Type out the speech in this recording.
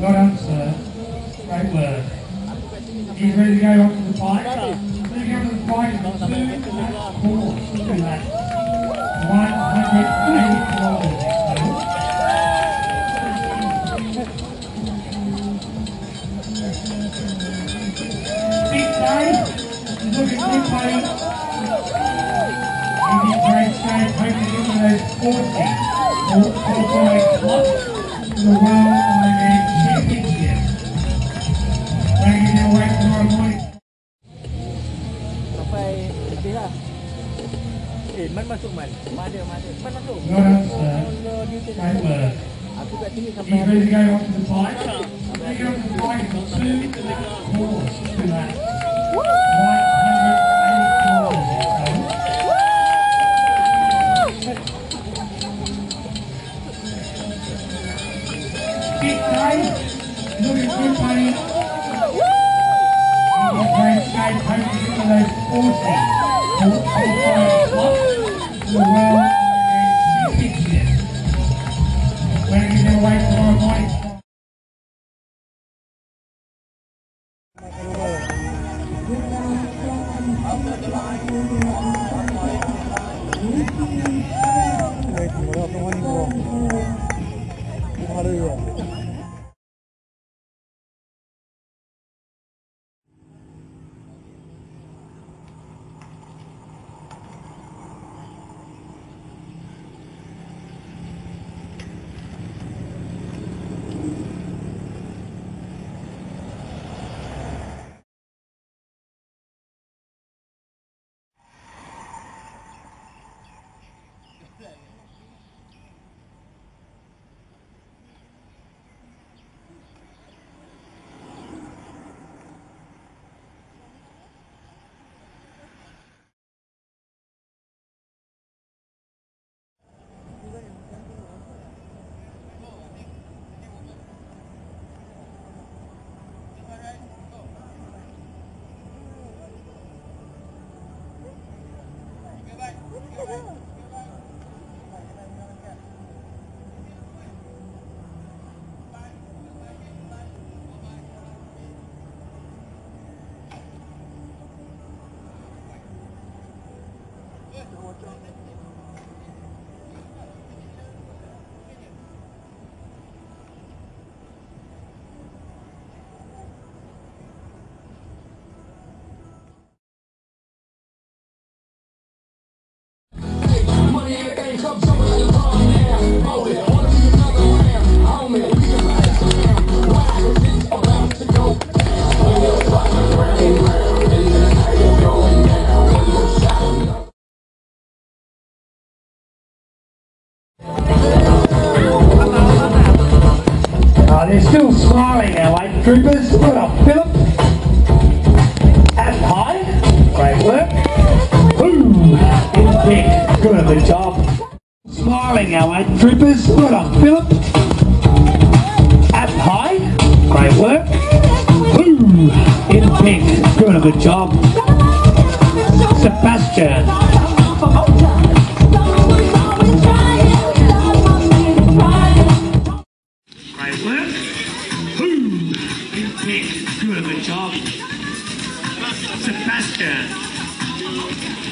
done, sir. Great work. He's ready to go up to the bike. Moving up to the bike. Look at that. 180. Big day. He's looking big day. He's in great shape. Hoping to get to those 40. The world eh man masuk man mana mana man masuk No answer. Kalau dia tak Great work. aku kat sini sampai He's ready to go on to the fight. Big up the fight is two and four. Look at that. 180 kilometres. Big day. Look at Big Day. Andy Craig Stone taking into those 40 qualifying slots for the World Ironman Championship. We're going to wait morning. Uh, they're still smiling, our late troopers. Well done, Philip. At high. Great work. Ooh, in big. Good, good job. Smiling, our late troopers. Well done, Philip. At high. Great work. Ooh, in big. Good, good job. Big.